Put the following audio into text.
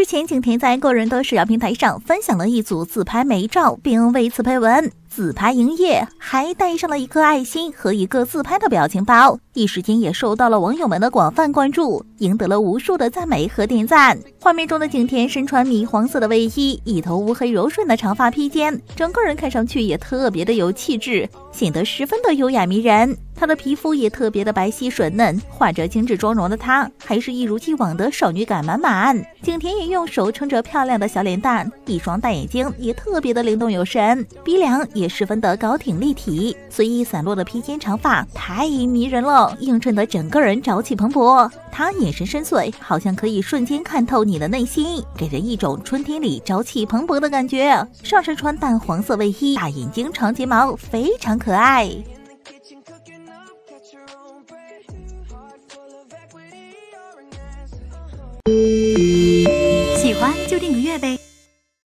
日前，景甜在个人的社交平台上分享了一组自拍美照，并为此配文。自拍营业，还带上了一颗爱心和一个自拍的表情包，一时间也受到了网友们的广泛关注，赢得了无数的赞美和点赞。画面中的景甜身穿米黄色的卫衣，一头乌黑柔顺的长发披肩，整个人看上去也特别的有气质，显得十分的优雅迷人。她的皮肤也特别的白皙水嫩，画着精致妆容的她，还是一如既往的少女感满满。景甜也用手撑着漂亮的小脸蛋，一双大眼睛也特别的灵动有神，鼻梁。也十分的高挺立体，随意散落的披肩长发太迷人了，映衬得整个人朝气蓬勃。她眼神深邃，好像可以瞬间看透你的内心，给人一种春天里朝气蓬勃的感觉。上身穿淡黄色卫衣，大眼睛长睫毛，非常可爱。欢就订个月呗。